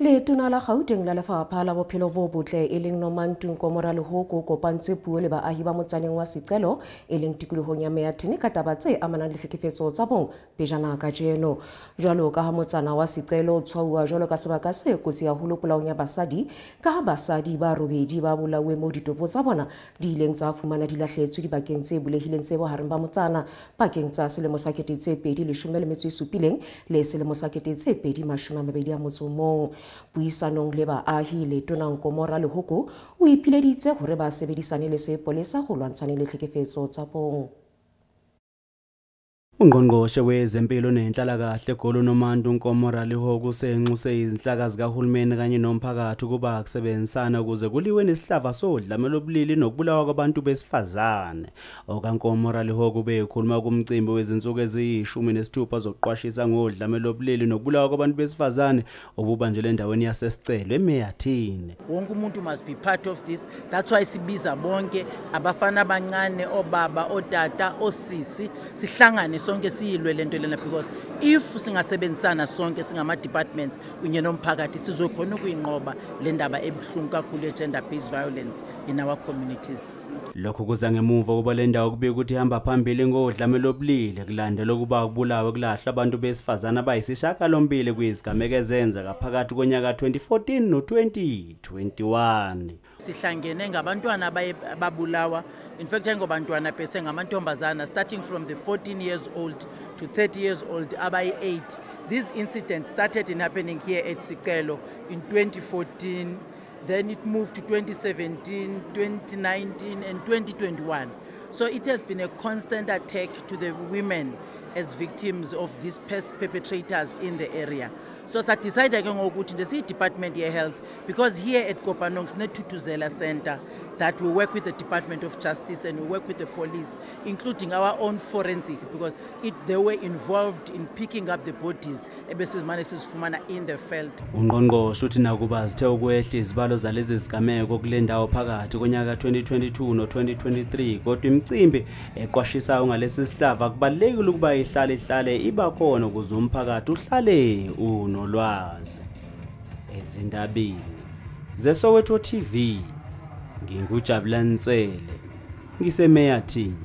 letona la gauteng la lefapha la bophelo bo botle e leng nomantung ko lehoko kopantse puo le baagi ba motsaneng wa secelo e leng tikologong ya meathene ka taba tse amanang le tlhekefetso tsa bong pejana ka jeno. Jwalo ka ga motsana wa secelo o tshwauwa jwalo ka sebaka se kotsi haholo polaong ya basadi ka ga basadi ba robedi ba bolauwe mo ditopo tsa bona di ileng tsa fumana di lahlehetswe dibakeng tse bulegileng tse bogareng ba motsana pakeng tsa selemo sa kete pedi leshome le metso e supileng le selemo sa kete pedi masome a mabedi a motso mong puisanong le baagi letona nkomora lehoko o ipileditse gore ba sebedisane le sepolesa go lwantshane le tlhekefetso tsa bong ungqongqoshe wezempilo nenhlalakahle golo nomantu nkomora lihoku usenxuse izinhlaka zikahulumeni kanye nomphakathi ukuba kusebenzisana ukuze kuliwe nesihlava sodlame lobulili nokubulawa kwabantu besifazane. Okankomora lihoku bekhuluma kumcimbi wezinsuku eziyishumi nesithupha zokuqwashisa ngodlame lobulili nokubulawa kwabantu besifazane obubanjelwe endaweni yasesicelo emeyathini. Wonke umuntu must be part of this. That's why sibiza bonke abafana abancane obaba otata osisi sihlangane sonke siyilwe lento lena because if singasebenzisana sonke singama-departments kunye nomphakathi sizokhona ukuyinqoba le ndaba ebuhlungu kakhulu ye-gender based violence in our communities. Lokhu kuza ngemuva kuba le ndawo kubika ukuthi ihamba phambili ngodlame lobulili kulandela ukuba kubulawe kulahlwa abantu besifazane abayisishiyagalombili kwizigameko ezenzeka phakathi konyaka 2014 no-2021 sihlangene ngabantwana ababulawa in fact ayingobantwana pese ngamantombazana starting from the 14 years old to 30 years old abayi-8 these incidents started in happening here at sicelo in 2014 then it moved to 2017 2019 and 2021 so it has been a constant attack to the women as victims of these pest perpetrators in the area so sadecide ke ngokuthi nje siyi-department ye-health because here at kopanong sine-tutuzela center that we work with the department of justice and we work with the police including our own forensic because it, they were involved in picking up the bodies ebesizimane sizifumana in the field. Ungqongqoshe uthi nakuba zithe ukwehla izibalo zalezi zigameko kule ndawo phakathi konyaka 2022 no-2023 kodwa imicimbi eqwashisayo ngalesi sihlava kubalulekile ukuba ihlale ihlale iba khona ukuze umphakathi uhlale unolwazi. Ezindabeni zesoweto tv ngingujabulani nsele ngisemeyathini